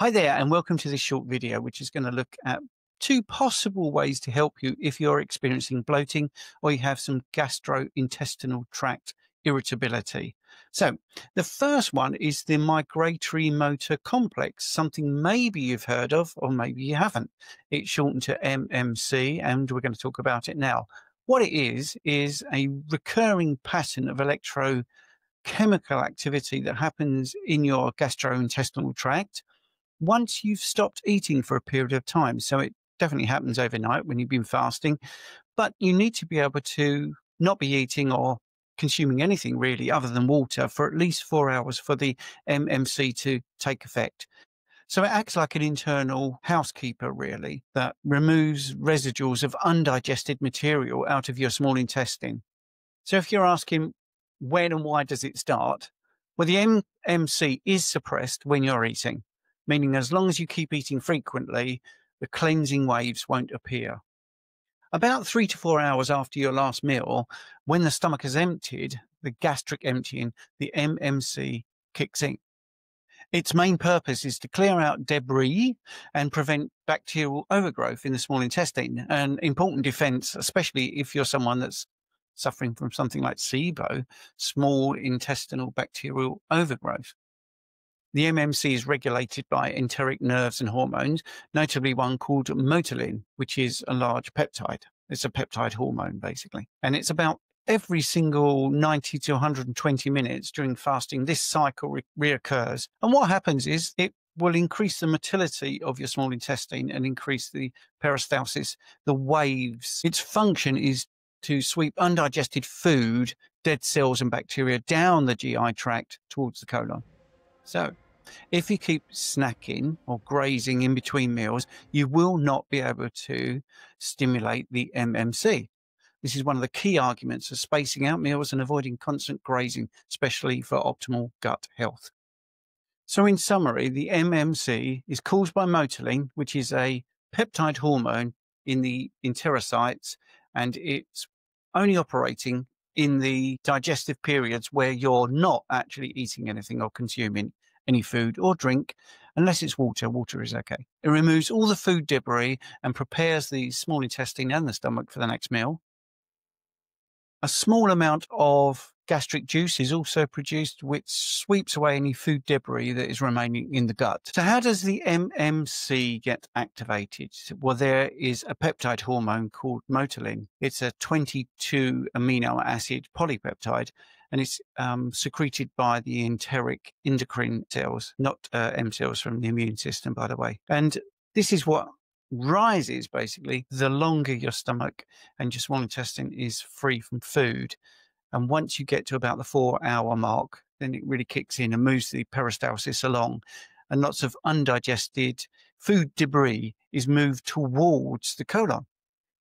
Hi there, and welcome to this short video, which is going to look at two possible ways to help you if you're experiencing bloating or you have some gastrointestinal tract irritability. So, the first one is the migratory motor complex, something maybe you've heard of or maybe you haven't. It's shortened to MMC, and we're going to talk about it now. What it is, is a recurring pattern of electrochemical activity that happens in your gastrointestinal tract once you've stopped eating for a period of time. So it definitely happens overnight when you've been fasting, but you need to be able to not be eating or consuming anything really other than water for at least four hours for the MMC to take effect. So it acts like an internal housekeeper, really, that removes residuals of undigested material out of your small intestine. So if you're asking when and why does it start? Well, the MMC is suppressed when you're eating meaning as long as you keep eating frequently, the cleansing waves won't appear. About three to four hours after your last meal, when the stomach has emptied, the gastric emptying, the MMC kicks in. Its main purpose is to clear out debris and prevent bacterial overgrowth in the small intestine, an important defense, especially if you're someone that's suffering from something like SIBO, small intestinal bacterial overgrowth. The MMC is regulated by enteric nerves and hormones, notably one called motilin, which is a large peptide. It's a peptide hormone, basically. And it's about every single 90 to 120 minutes during fasting, this cycle re- reoccurs. And what happens is it will increase the motility of your small intestine and increase the peristalsis, the waves. Its function is to sweep undigested food, dead cells, and bacteria down the GI tract towards the colon. So, if you keep snacking or grazing in between meals, you will not be able to stimulate the MMC. This is one of the key arguments of spacing out meals and avoiding constant grazing, especially for optimal gut health. So, in summary, the MMC is caused by motilin, which is a peptide hormone in the enterocytes, and it's only operating in the digestive periods where you're not actually eating anything or consuming any food or drink unless it's water. Water is okay. It removes all the food debris and prepares the small intestine and the stomach for the next meal. A small amount of gastric juice is also produced, which sweeps away any food debris that is remaining in the gut. So, how does the MMC get activated? Well, there is a peptide hormone called motilin. It's a 22 amino acid polypeptide and it's um, secreted by the enteric endocrine cells, not uh, M cells from the immune system, by the way. And this is what rises basically the longer your stomach and your small intestine is free from food. And once you get to about the four hour mark, then it really kicks in and moves the peristalsis along. And lots of undigested food debris is moved towards the colon.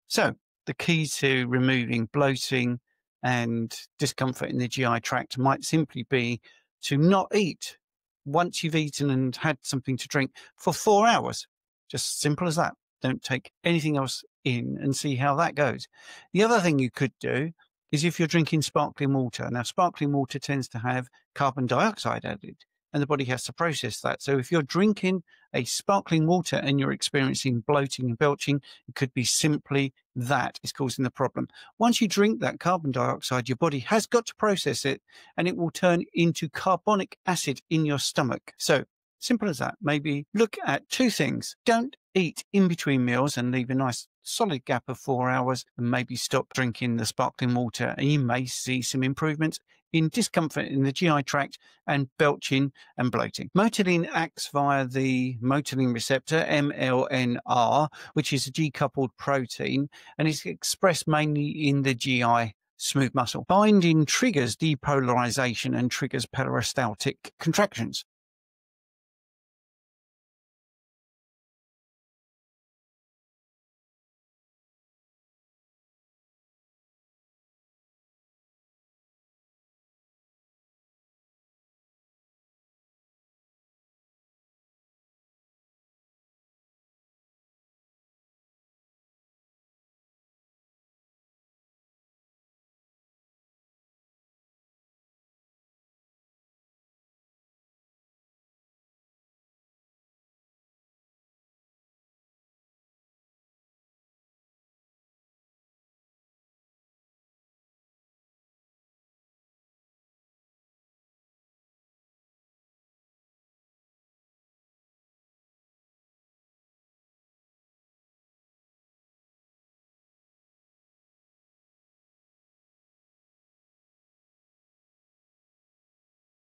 So the key to removing bloating, and discomfort in the GI tract might simply be to not eat once you've eaten and had something to drink for four hours. Just simple as that. Don't take anything else in and see how that goes. The other thing you could do is if you're drinking sparkling water. Now, sparkling water tends to have carbon dioxide added and the body has to process that. So if you're drinking a sparkling water and you're experiencing bloating and belching, it could be simply that is causing the problem. Once you drink that carbon dioxide, your body has got to process it and it will turn into carbonic acid in your stomach. So simple as that. Maybe look at two things. Don't eat in between meals and leave a nice solid gap of four hours and maybe stop drinking the sparkling water and you may see some improvements in discomfort in the GI tract and belching and bloating. Motilin acts via the motilin receptor, MLNR, which is a G coupled protein and is expressed mainly in the GI smooth muscle. Binding triggers depolarization and triggers peristaltic contractions.